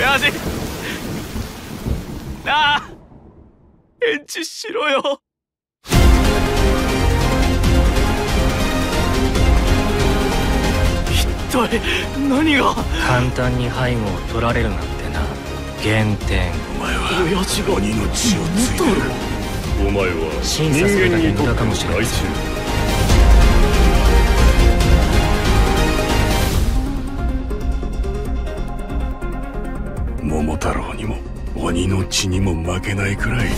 親父。なあ。返事しろよ。一体何が？簡単に背後を取られるなんてな。減点。お前は親父が鬼の血を継いでる。お前は審査するだけ無駄かもしれません。人間にとって桃太郎にも鬼の血にも負けないくらい